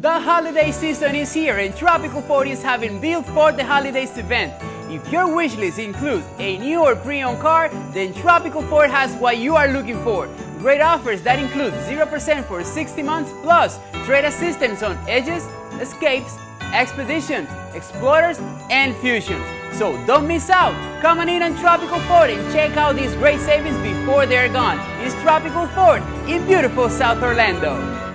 The holiday season is here and Tropical Ford is having Built for the Holidays event. If your wish list includes a new or pre-owned car, then Tropical Ford has what you are looking for. Great offers that include 0% for 60 months plus trade assistance on Edges, Escapes, Expeditions, Explorers, and Fusions. So don't miss out. Come on in on Tropical Ford and check out these great savings before they're gone. It's Tropical Ford in beautiful South Orlando.